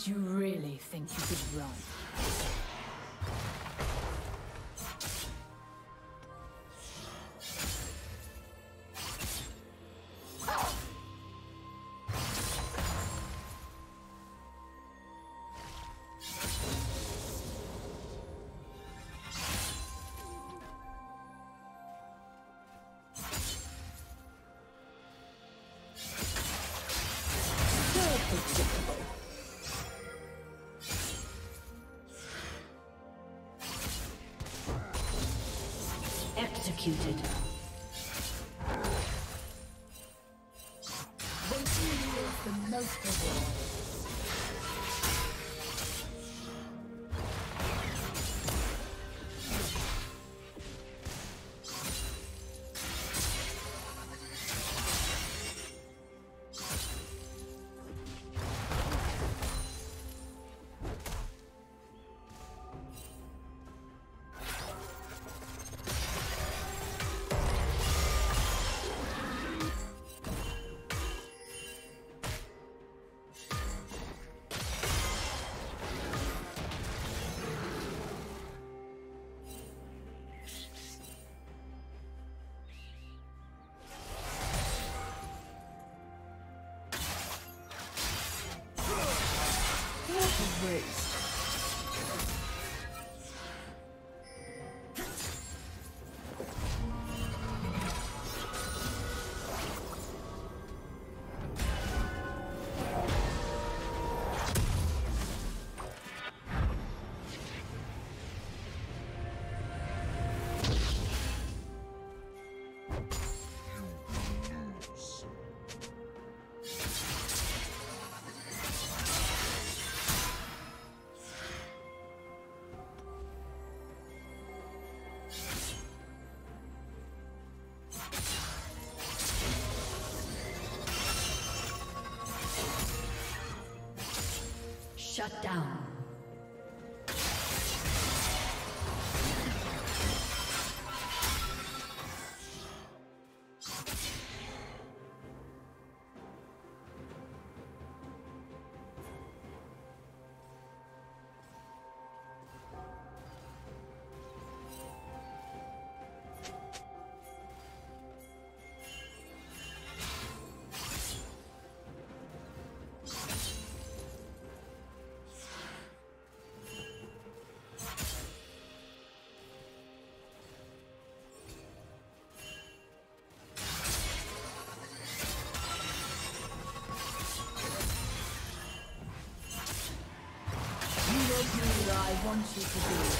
Did you really think you could run? Executed. Waiting is the most rewarding. Waste. Shut down. What I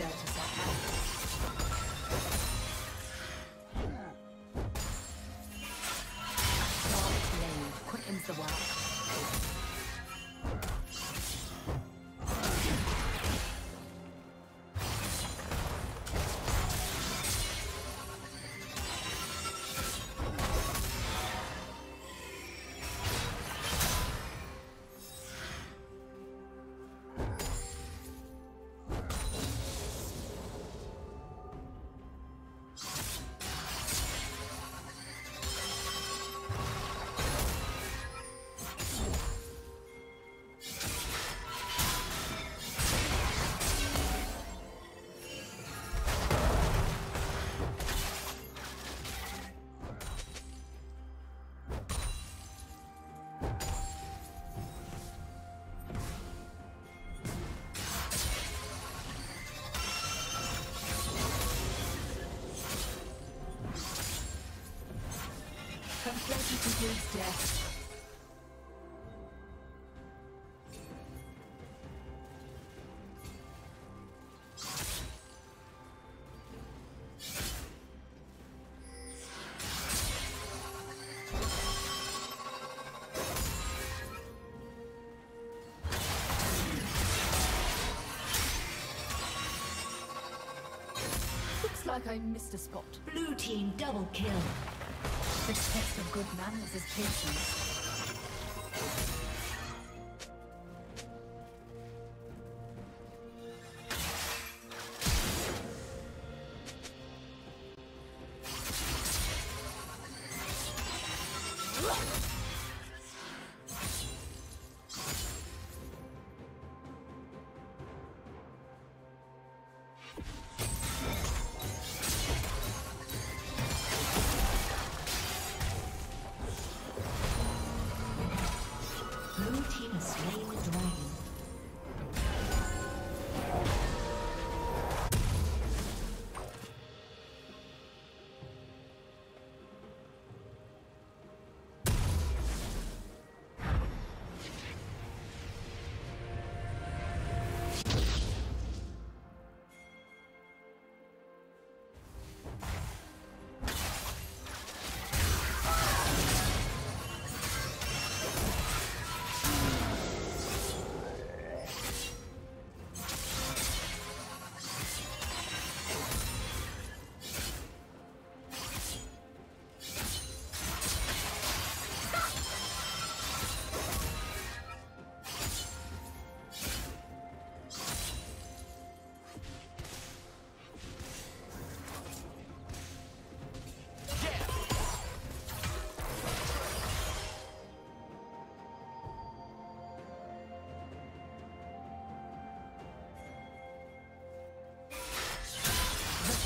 Never to Complacency death. Looks like I missed a spot. Blue team double kill. The test of good manners is patience.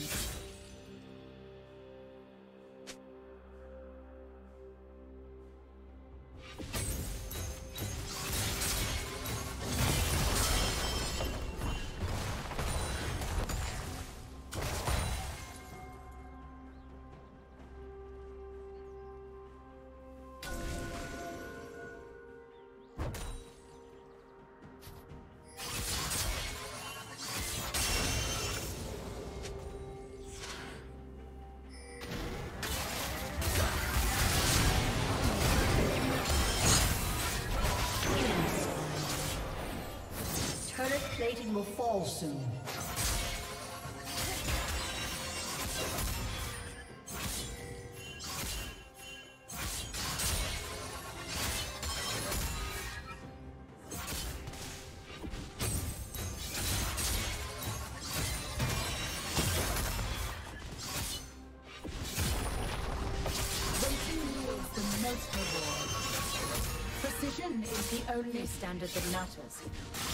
Thank you. Plating will fall soon. Precision is the only standard that matters.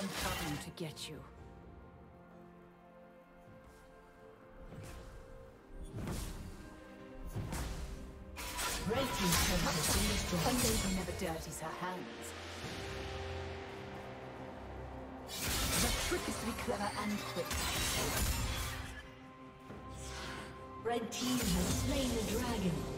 I'm coming to get you. Red team's turret has destroyed. A lady never dirties her hands. The trick is to be clever and quick. Red team has slain the dragon.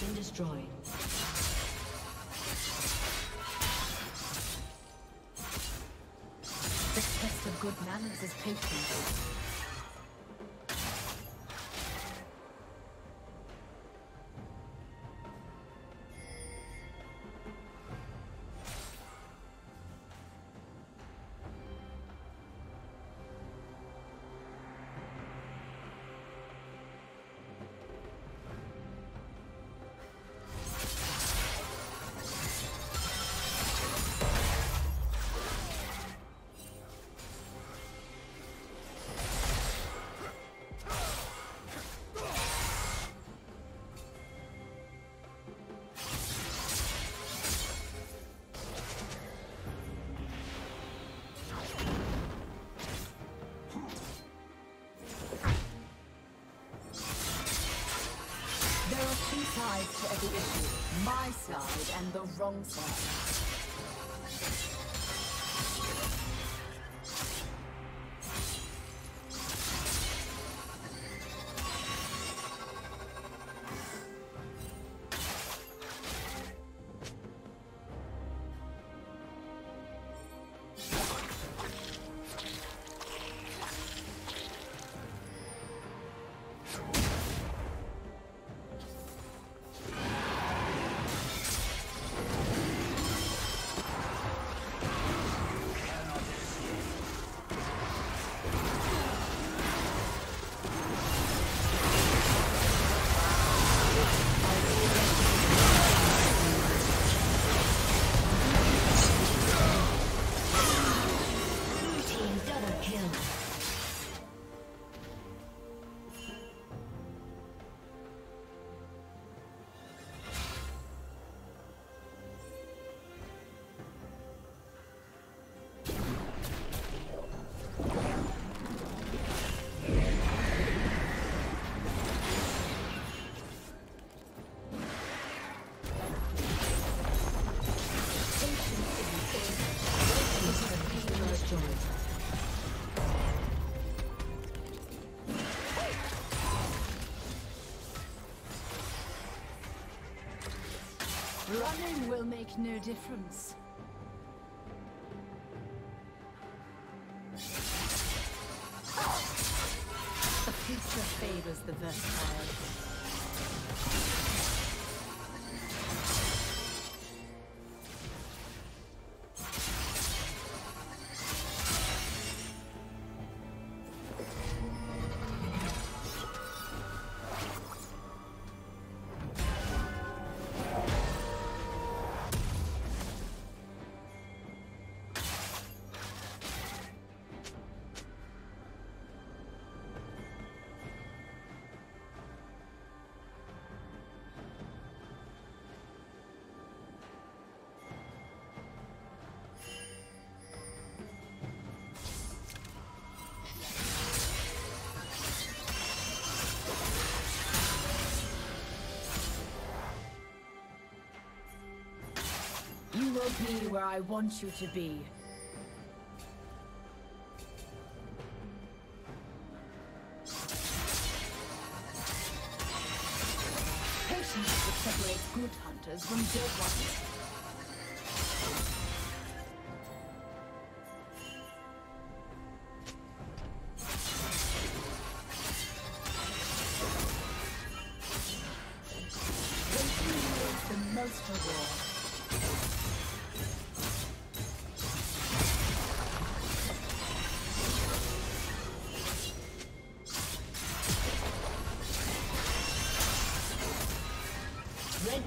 Been destroyed. The test of good manners is patience. Wrong side. Running will make no difference. The future favors the versatile. Be where I want you to be. Patience is what separates good hunters from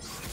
Cowards run.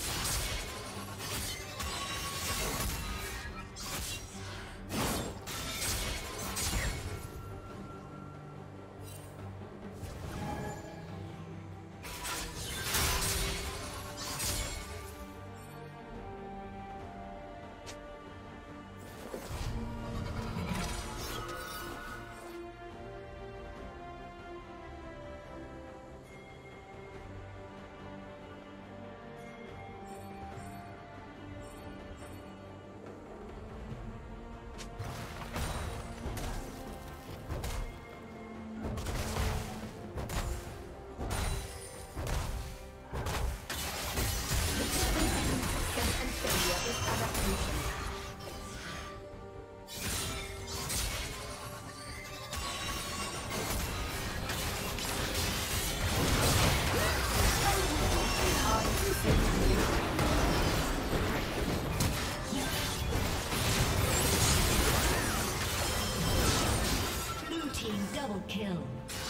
Clever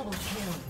Double kill.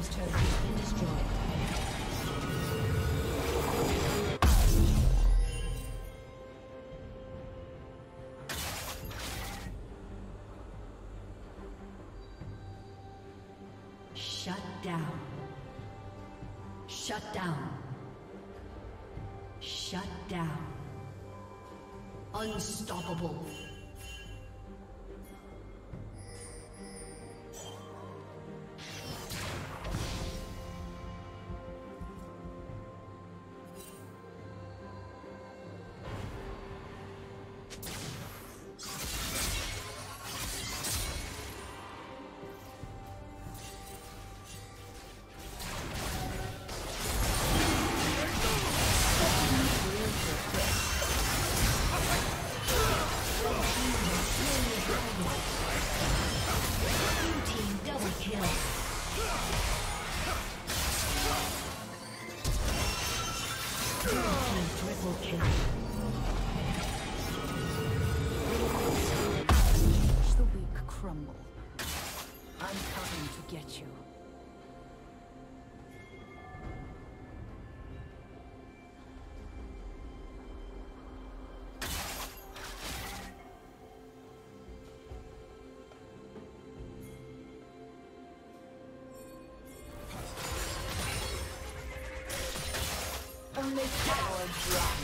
Team's turret has been destroyed. Shut down. Shut down. Shut down. Unstoppable. Red drop.